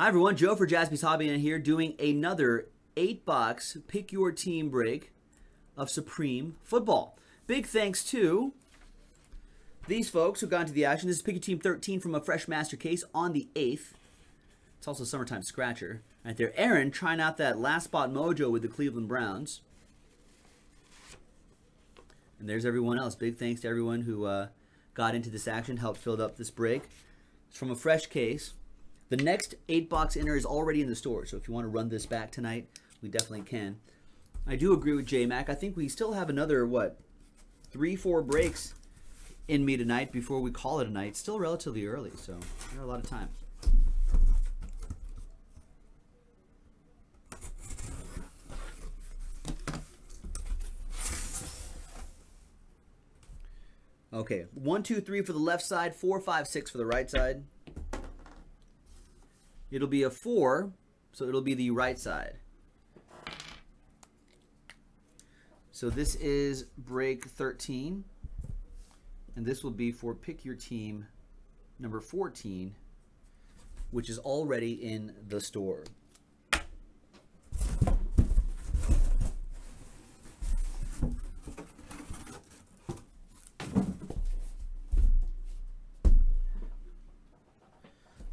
Hi everyone, Joe for Jaspy's Hobbyland here doing another 8-box Pick Your Team break of Supreme Football. Big thanks to these folks who got into the action. This is Pick Your Team 13 from a fresh master case on the 8th. It's also summertime scratcher. Right there, Aaron trying out that last spot mojo with the Cleveland Browns. And there's everyone else. Big thanks to everyone who uh, got into this action, helped fill up this break. It's from a fresh case. The next eight box inner is already in the store, so if you want to run this back tonight, we definitely can. I do agree with J Mac. I think we still have another what three, four breaks in me tonight before we call it a night. Still relatively early, so we have a lot of time. Okay, one, two, three for the left side, four, five, six for the right side. It'll be a 4, so it'll be the right side. So this is break 13. And this will be for pick your team number 14, which is already in the store.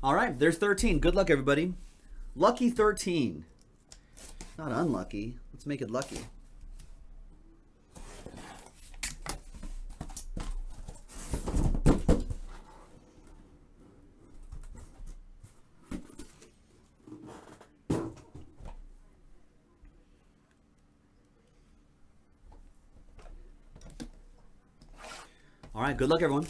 All there's 13. Good luck, everybody. Lucky 13. Not unlucky. Let's make it lucky. All right, good luck, everyone.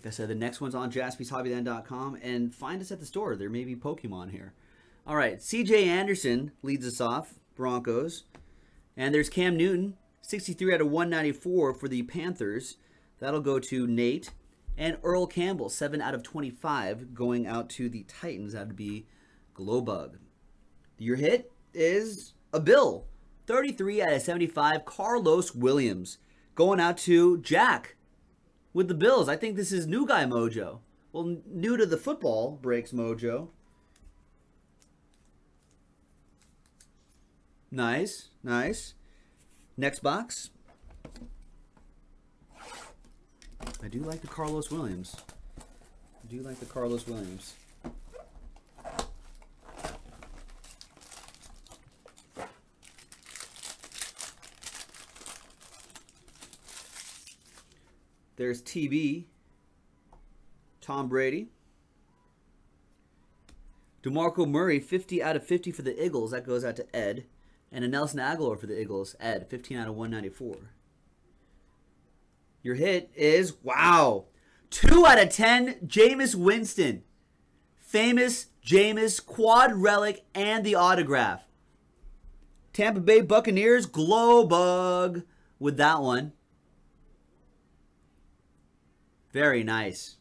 Like I said, the next one's on jaspyshobbyland.com and find us at the store. There may be Pokemon here. All right, CJ Anderson leads us off, Broncos. And there's Cam Newton, 63 out of 194 for the Panthers. That'll go to Nate. And Earl Campbell, 7 out of 25, going out to the Titans. That would be Glowbug. Your hit is a Bill, 33 out of 75, Carlos Williams. Going out to Jack with the Bills. I think this is new guy mojo. Well, new to the football breaks mojo. Nice, nice. Next box. I do like the Carlos Williams. I do like the Carlos Williams. There's TB, Tom Brady, DeMarco Murray, 50 out of 50 for the Eagles. That goes out to Ed. And a Nelson Agholor for the Eagles, Ed, 15 out of 194. Your hit is, wow, 2 out of 10, Jameis Winston. Famous Jameis, quad relic, and the autograph. Tampa Bay Buccaneers, glow bug with that one. Very nice.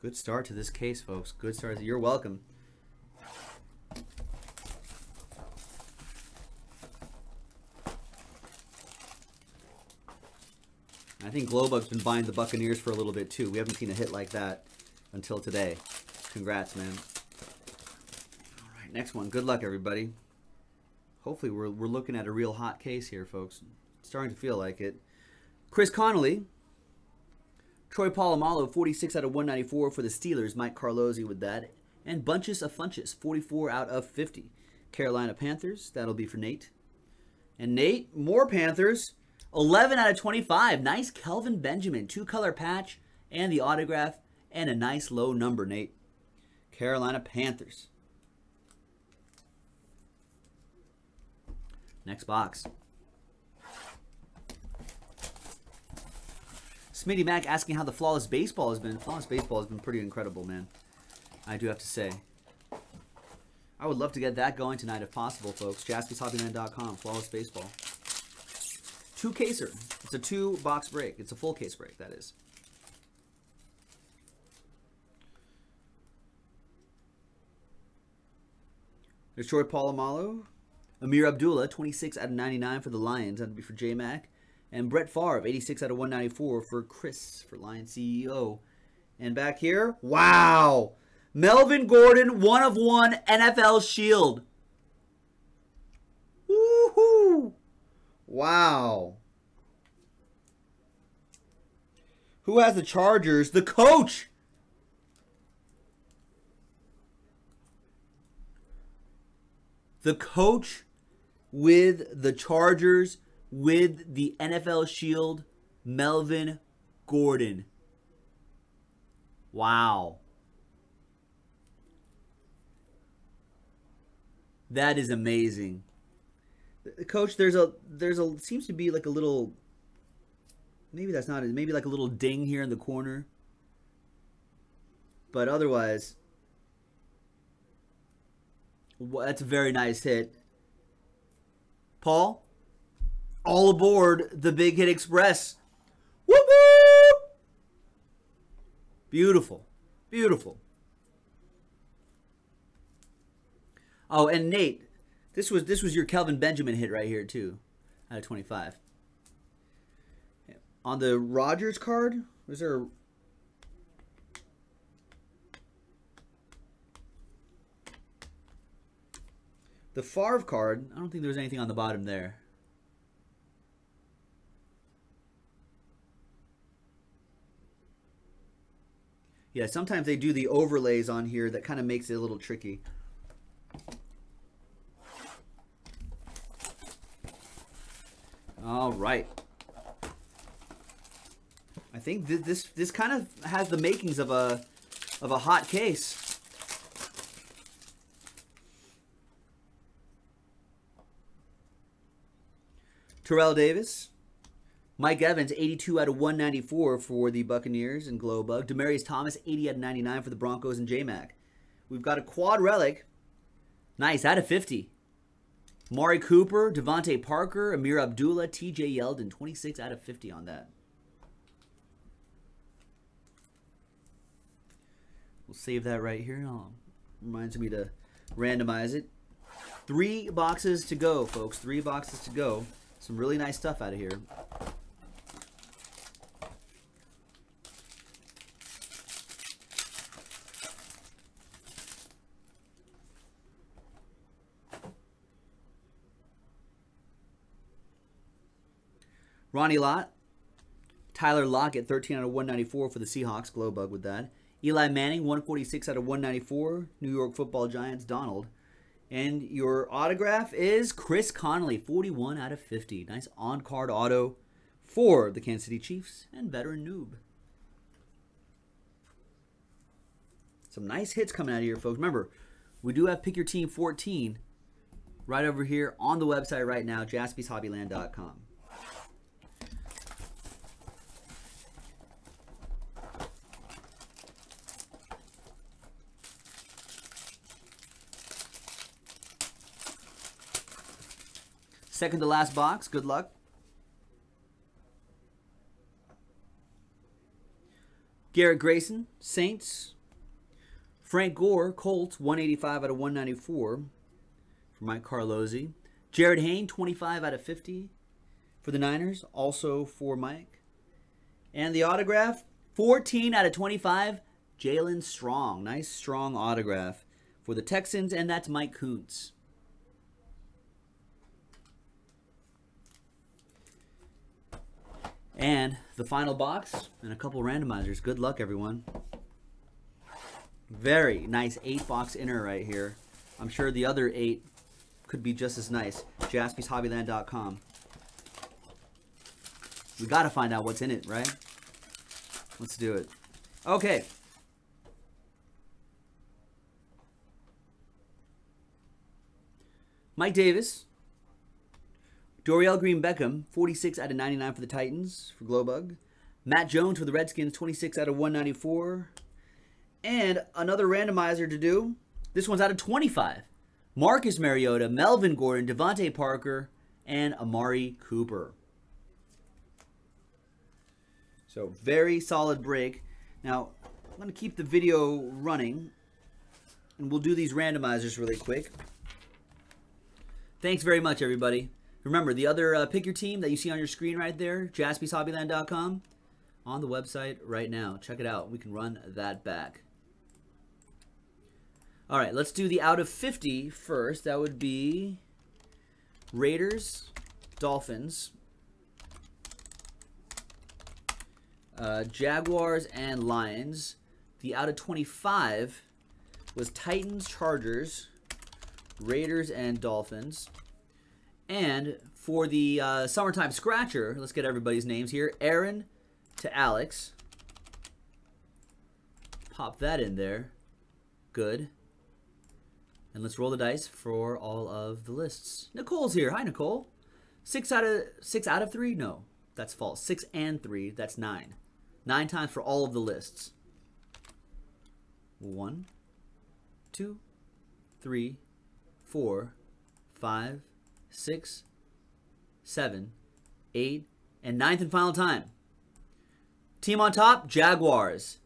Good start to this case, folks. Good start. You're welcome. I think Glowbug's been buying the Buccaneers for a little bit too. We haven't seen a hit like that until today. Congrats, man. All right, next one. Good luck, everybody. Hopefully, we're, we're looking at a real hot case here, folks. It's starting to feel like it. Chris Conley. Troy Polamalu, 46 out of 194 for the Steelers. Mike Carlozzi with that. And Bunches of Funchess, 44 out of 50. Carolina Panthers. That'll be for Nate. And Nate, more Panthers. 11 out of 25. Nice Kelvin Benjamin. Two color patch and the autograph and a nice low number, Nate. Carolina Panthers. Next box. Smitty Mac asking how the flawless baseball has been. Flawless baseball has been pretty incredible, man. I do have to say. I would love to get that going tonight if possible, folks. JaspysHobbyland.com, Flawless Baseball. Two caser. It's a two box break. It's a full case break, that is. There's Troy Polamalu. Ameer Abdullah, 26 out of 99 for the Lions. That'd be for J Mac. And Brett Favre, 86 out of 194 for Chris, for Lion CEO. And back here, wow! Melvin Gordon, one of one NFL Shield. Wow. Who has the Chargers? The coach! The coach with the Chargers with the NFL Shield, Melvin Gordon. Wow. That is amazing. Coach, there's a there's a seems to be like a little maybe that's not it. Maybe like a little ding here in the corner. But otherwise that's a very nice hit. Paul, all aboard the Big Hit Express. Whoop whoop! Beautiful. Beautiful. Oh, and Nate, this was this was your Kelvin Benjamin hit right here too, out of 25. On the Rogers card, was there a, The Favre card, I don't think there was anything on the bottom there. Yeah, sometimes they do the overlays on here that kind of makes it a little tricky. All right. I think th this this kind of has the makings of a of a hot case. Terrell Davis, Mike Evans, 82 out of 194 for the Buccaneers and Glowbug. Demaryius Thomas, 80 out of 99 for the Broncos and J-Mac. We've got a quad relic. Nice, out of 50. Mari Cooper, DeVante Parker, Ameer Abdullah, TJ Yeldon, 26 out of 50 on that. We'll save that right here. Oh, reminds me to randomize it. Three boxes to go, folks. Three boxes to go. Some really nice stuff out of here. Ronnie Lott, Tyler Lockett, 13 out of 194 for the Seahawks. Glow bug with that. Eli Manning, 146 out of 194. New York Football Giants. Donald. And your autograph is Chris Conley, 41 out of 50. Nice on-card auto for the Kansas City Chiefs and veteran noob. Some nice hits coming out of here, folks. Remember, we do have Pick Your Team 14 right over here on the website right now, jaspyshobbyland.com. Second to last box. Good luck. Garrett Grayson, Saints. Frank Gore, Colts, 185 out of 194 for Mike Carlozzi. Jarryd Hayne, 25 out of 50 for the Niners, also for Mike. And the autograph, 14 out of 25, Jaelen Strong. Nice, strong autograph for the Texans, and that's Mike Koontz. And the final box and a couple randomizers. Good luck, everyone. Very nice eight box inner right here. I'm sure the other eight could be just as nice. JaspysHobbyland.com. We got to find out what's in it, right? Let's do it. Okay. Mike Davis, Dorial Green Beckham, 46 out of 99 for the Titans for Glowbug. Matt Jones for the Redskins, 26 out of 194. And another randomizer to do. This one's out of 25. Marcus Mariota, Melvin Gordon, DeVante Parker, and Amari Cooper. So very solid break. Now, I'm going to keep the video running, and we'll do these randomizers really quick. Thanks very much, everybody. Remember, the other uh, pick your team that you see on your screen right there, jaspyshobbyland.com, on the website right now. Check it out. We can run that back. All right, let's do the out of 50 first. That would be Raiders, Dolphins, uh, Jaguars, and Lions. The out of 25 was Titans, Chargers, Raiders, and Dolphins. And for the uh, summertime scratcher, let's get everybody's names here. Aaron to Alex. Pop that in there. Good. And let's roll the dice for all of the lists. Nicole's here. Hi, Nicole. Six out of six out of three? No, that's false. Six and three. That's nine. Nine times for all of the lists. One, two, three, four, five, six, seven, eight, and ninth and final time. Team on top, Jaguars.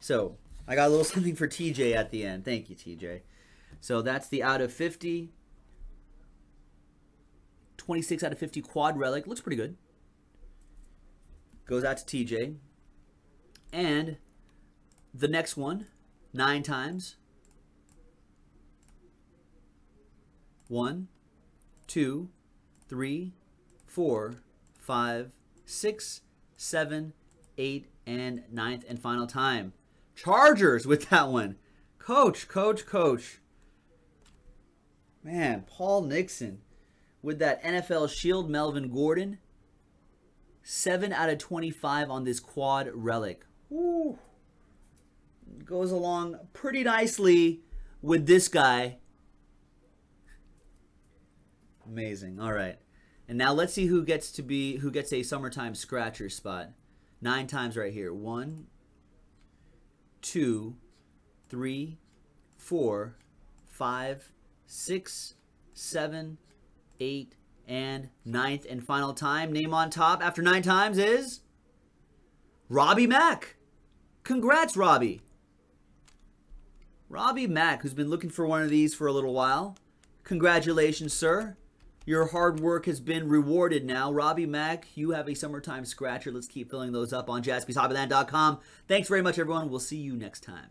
So I got a little something for TJ at the end. Thank you, TJ. So that's the out of 50. 26 out of 50 quad relic. Looks pretty good. Goes out to TJ. And the next one, nine times. One, two, three, four, five, six, seven, eight, and ninth and final time. Chargers with that one. Coach, coach, coach. Man, Paul Nixon with that NFL Shield Melvin Gordon. 7 out of 25 on this quad relic. Woo. Goes along pretty nicely with this guy. Amazing. All right. And now let's see who gets to be who gets a summertime scratcher spot. Nine times right here. One, two, three, four, five, six, seven, eight, and ninth and final time. Name on top after nine times is Robbie Mack. Congrats, Robbie. Robbie Mack, who's been looking for one of these for a little while. Congratulations, sir. Your hard work has been rewarded now. Robbie Mack, you have a summertime scratcher. Let's keep filling those up on jaspyshobbyland.com. Thanks very much, everyone. We'll see you next time.